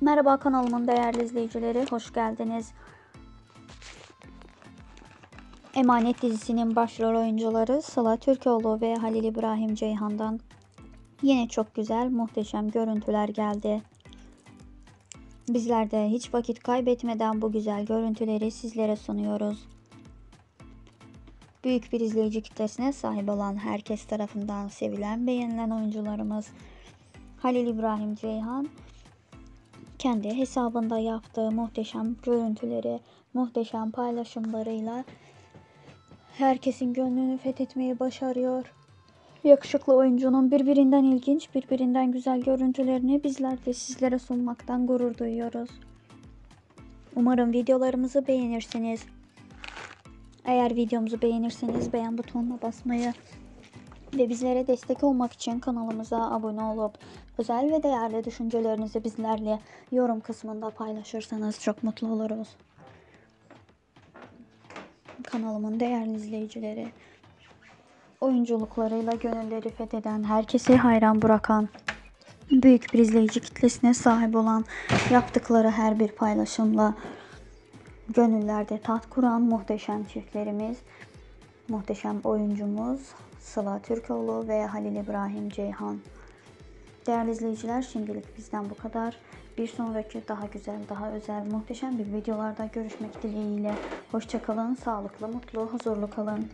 Merhaba kanalımın değerli izleyicileri, hoş geldiniz. Emanet dizisinin başrol oyuncuları Sıla Türkoğlu ve Halil İbrahim Ceyhan'dan yine çok güzel, muhteşem görüntüler geldi. Bizler de hiç vakit kaybetmeden bu güzel görüntüleri sizlere sunuyoruz. Büyük bir izleyici kitlesine sahip olan herkes tarafından sevilen, beğenilen oyuncularımız Halil İbrahim Ceyhan kendi hesabında yaptığı muhteşem görüntüleri, muhteşem paylaşımlarıyla herkesin gönlünü fethetmeyi başarıyor. Yakışıklı oyuncunun birbirinden ilginç, birbirinden güzel görüntülerini bizler de sizlere sunmaktan gurur duyuyoruz. Umarım videolarımızı beğenirsiniz. Eğer videomuzu beğenirseniz beğen butonuna basmayı ve bizlere destek olmak için kanalımıza abone olup özel ve değerli düşüncelerinizi bizlerle yorum kısmında paylaşırsanız çok mutlu oluruz. Kanalımın değerli izleyicileri, oyunculuklarıyla gönülleri fetheden, herkesi hayran bırakan, büyük bir izleyici kitlesine sahip olan, yaptıkları her bir paylaşımla gönüllerde tat kuran muhteşem çiftlerimiz, muhteşem oyuncumuz Sıla Türkoğlu ve Halil İbrahim Ceyhan. Değerli izleyiciler şimdilik bizden bu kadar. Bir sonraki daha güzel, daha özel, muhteşem bir videolarda görüşmek dileğiyle. Hoşçakalın, sağlıklı, mutlu, huzurlu kalın.